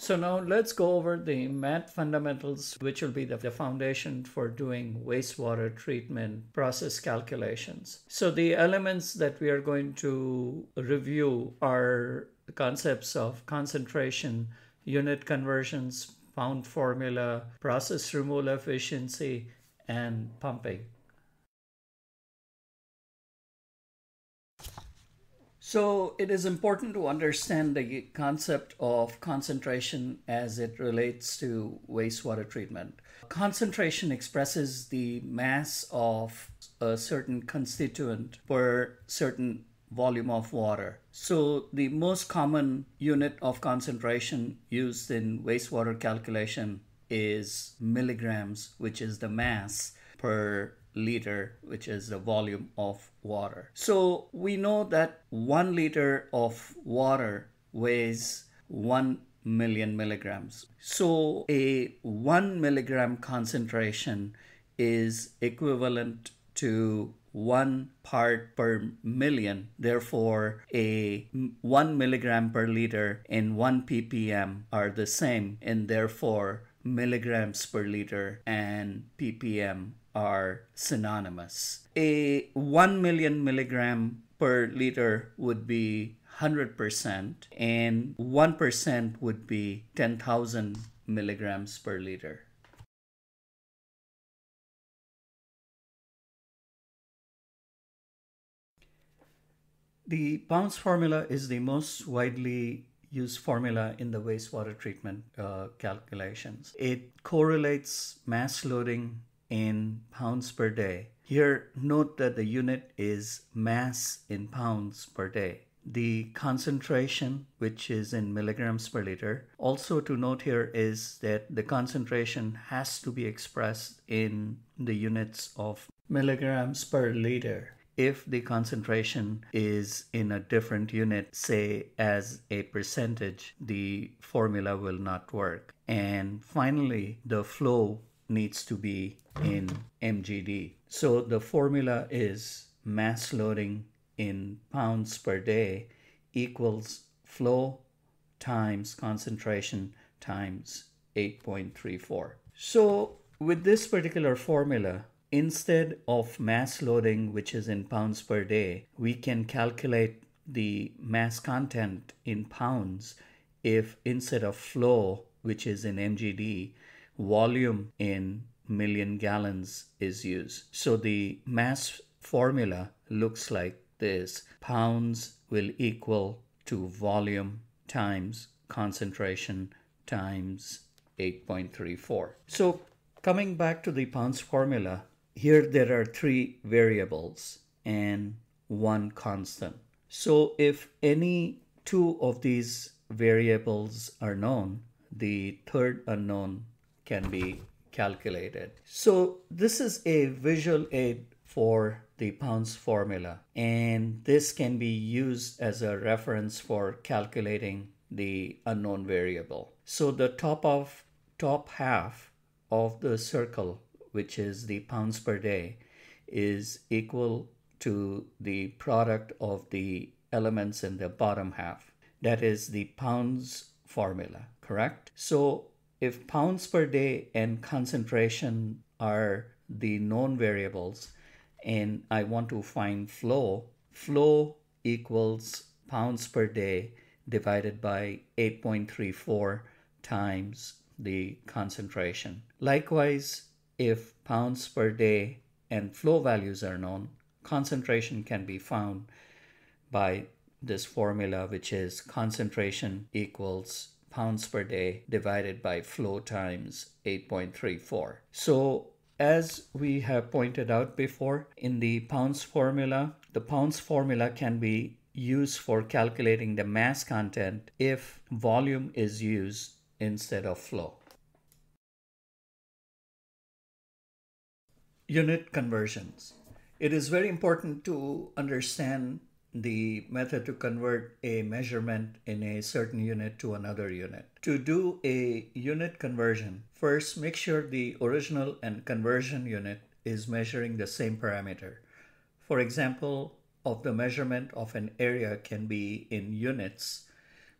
So now let's go over the math fundamentals, which will be the, the, foundation for doing wastewater treatment process calculations. So the elements that we are going to review are the concepts of concentration, unit conversions, pound formula, process removal efficiency, and pumping. So it is important to understand the concept of concentration as it relates to wastewater treatment. Concentration expresses the mass of a certain constituent per certain volume of water. So the most common unit of concentration used in wastewater calculation is milligrams, which is the mass per liter, which is the volume of water. So we know that one liter of water weighs one million milligrams. So a one milligram concentration is equivalent to one part per million. Therefore, a one milligram per liter and one ppm are the same, and therefore milligrams per liter and ppm are synonymous. A 1 million milligram per liter would be 100%, and 1% would be 10,000 milligrams per liter. The Pounds formula is the most widely used formula in the wastewater treatment uh, calculations. It correlates mass loading in pounds per day. Here, note that the unit is mass in pounds per day. The concentration, which is in milligrams per liter. Also, to note here is that the concentration has to be expressed in the units of milligrams per liter if the concentration is in a different unit, say as a percentage, the formula will not work. And finally, the flow needs to be in MGD. So the formula is mass loading in pounds per day equals flow times concentration times 8.34. So with this particular formula, instead of mass loading, which is in pounds per day, we can calculate the mass content in pounds if instead of flow, which is in MGD, volume in million gallons is used. So the mass formula looks like this pounds will equal to volume times concentration times 8.34. So coming back to the pounds formula, here there are three variables and one constant. So if any two of these variables are known, the third unknown can be calculated. So this is a visual aid for the pounds formula and this can be used as a reference for calculating the unknown variable. So the top of top half of the circle which is the pounds per day is equal to the product of the elements in the bottom half. That is the pounds formula, correct? So if pounds per day and concentration are the known variables and I want to find flow, flow equals pounds per day divided by 8.34 times the concentration. Likewise, if pounds per day and flow values are known, concentration can be found by this formula, which is concentration equals pounds per day divided by flow times 8.34. So as we have pointed out before in the pounds formula, the pounds formula can be used for calculating the mass content if volume is used instead of flow. Unit conversions. It is very important to understand the method to convert a measurement in a certain unit to another unit. To do a unit conversion, first make sure the original and conversion unit is measuring the same parameter. For example, of the measurement of an area can be in units,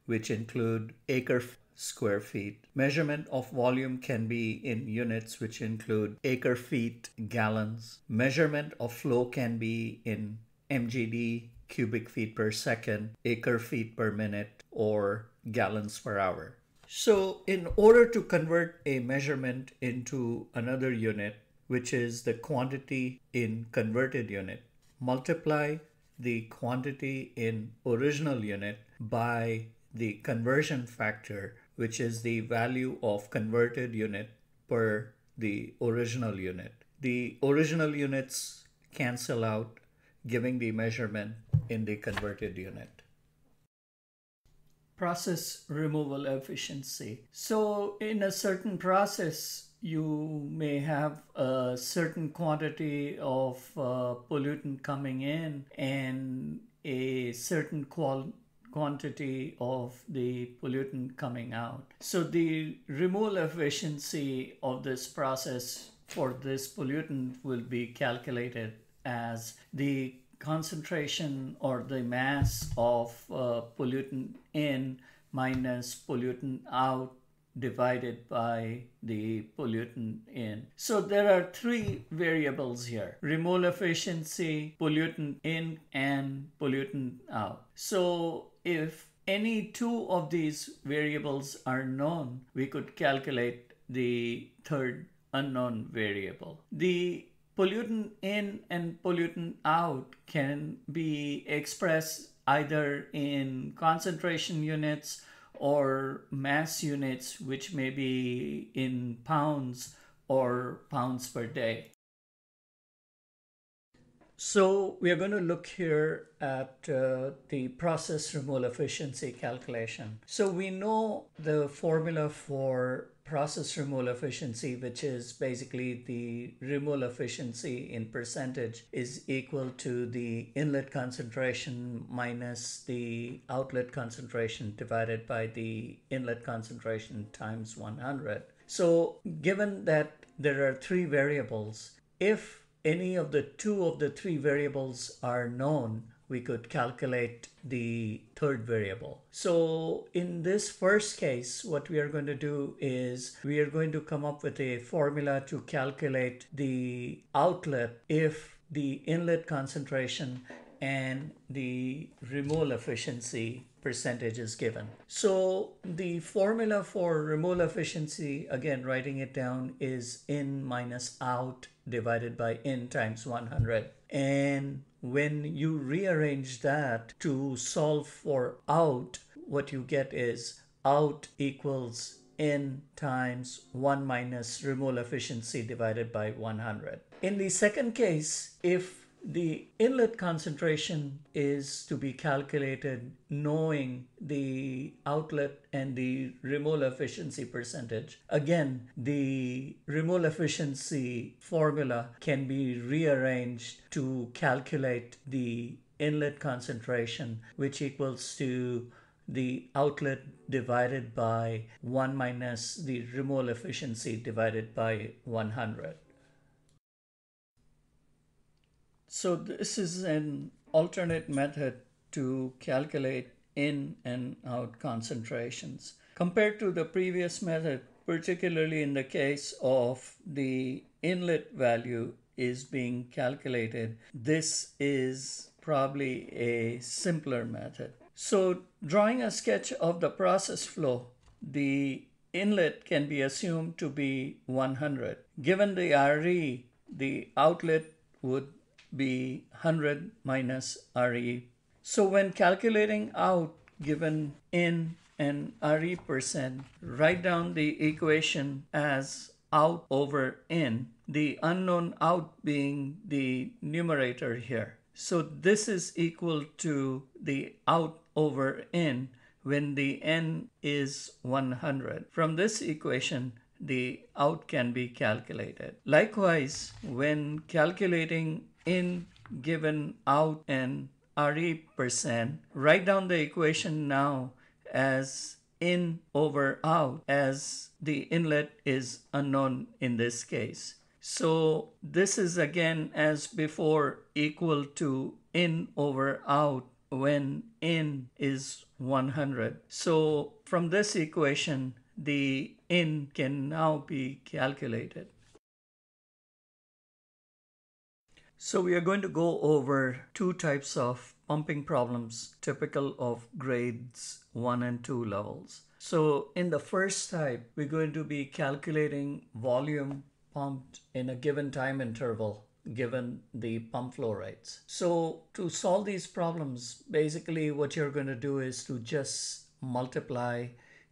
which include acre square feet. Measurement of volume can be in units which include acre feet, gallons. Measurement of flow can be in mgd, cubic feet per second, acre feet per minute, or gallons per hour. So, in order to convert a measurement into another unit, which is the quantity in converted unit, multiply the quantity in original unit by the conversion factor, which is the value of converted unit per the original unit. The original units cancel out, giving the measurement in the converted unit. Process removal efficiency. So, in a certain process, you may have a certain quantity of uh, pollutant coming in and a certain qual- quantity of the pollutant coming out. So the removal efficiency of this process for this pollutant will be calculated as the concentration or the mass of uh, pollutant in minus pollutant out divided by the pollutant in. So there are three variables here removal efficiency, pollutant in, and pollutant out. So if any two of these variables are known, we could calculate the third unknown variable. The pollutant in and pollutant out can be expressed either in concentration units or mass units, which may be in pounds or pounds per day. So we are going to look here at uh, the process removal efficiency calculation. So we know the formula for process removal efficiency, which is basically the removal efficiency in percentage, is equal to the inlet concentration minus the outlet concentration divided by the inlet concentration times 100. So, given that there are three variables, if any of the two of the three variables are known, we could calculate the third variable. So in this first case, what we are going to do is we are going to come up with a formula to calculate the outlet if the inlet concentration and the removal efficiency percentage is given. So the formula for removal efficiency, again, writing it down is in minus out divided by in times 100. And when you rearrange that to solve for out, what you get is out equals n times 1 minus removal efficiency divided by 100. In the second case, if the inlet concentration is to be calculated knowing the outlet and the removal efficiency percentage. Again, the removal efficiency formula can be rearranged to calculate the inlet concentration, which equals to the outlet divided by 1 minus the removal efficiency divided by 100. So this is an alternate method to calculate in and out concentrations. Compared to the previous method, particularly in the case of the inlet value is being calculated, this is probably a simpler method. So drawing a sketch of the process flow, the inlet can be assumed to be 100. Given the RE, the outlet would be 100 minus RE. So when calculating out given in and RE percent, write down the equation as out over in, the unknown out being the numerator here. So this is equal to the out over in when the n is 100. From this equation, the out can be calculated. Likewise, when calculating in given out and RE percent, write down the equation now as in over out as the inlet is unknown in this case. So this is again as before equal to in over out when in is 100. So from this equation, the in can now be calculated. So we are going to go over two types of pumping problems typical of grades 1 and 2 levels. So in the first type, we're going to be calculating volume pumped in a given time interval given the pump flow rates. So to solve these problems, basically what you're going to do is to just multiply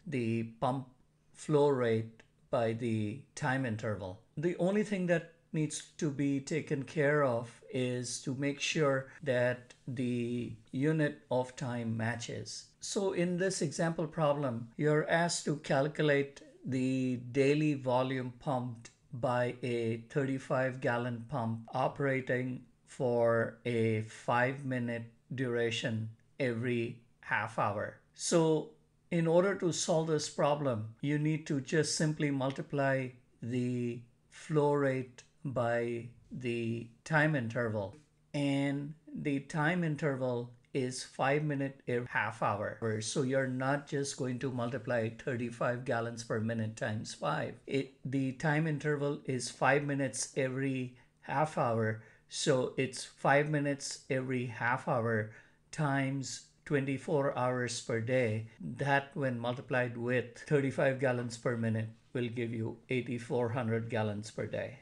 the pump flow rate by the time interval. The only thing that needs to be taken care of is to make sure that the unit of time matches. So in this example problem, you're asked to calculate the daily volume pumped by a 35 gallon pump operating for a five minute duration every half hour. So in order to solve this problem, you need to just simply multiply the flow rate by the time interval. And the time interval is 5 minute every half hour. So you're not just going to multiply 35 gallons per minute times 5 it the time interval is 5 minutes every half hour. So it's 5 minutes every half hour times 24 hours per day. That when multiplied with 35 gallons per minute will give you 8400 gallons per day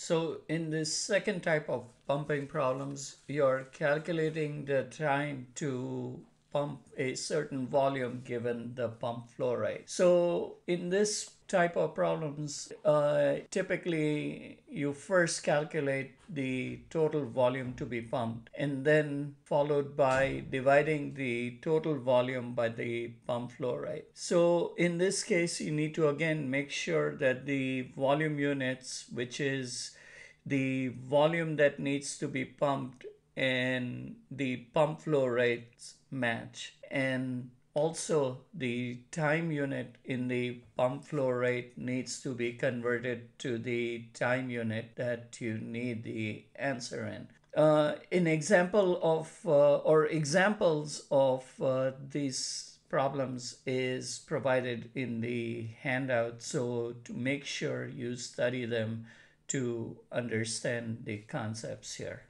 so in this second type of pumping problems, you're calculating the time to pump a certain volume given the pump flow rate. So in this type of problems, uh, typically you first calculate the total volume to be pumped and then followed by dividing the total volume by the pump flow rate. So in this case, you need to again make sure that the volume units, which is the volume that needs to be pumped and the pump flow rates match and also the time unit in the pump flow rate needs to be converted to the time unit that you need the answer in. Uh, an example of uh, or examples of uh, these problems is provided in the handout so to make sure you study them to understand the concepts here.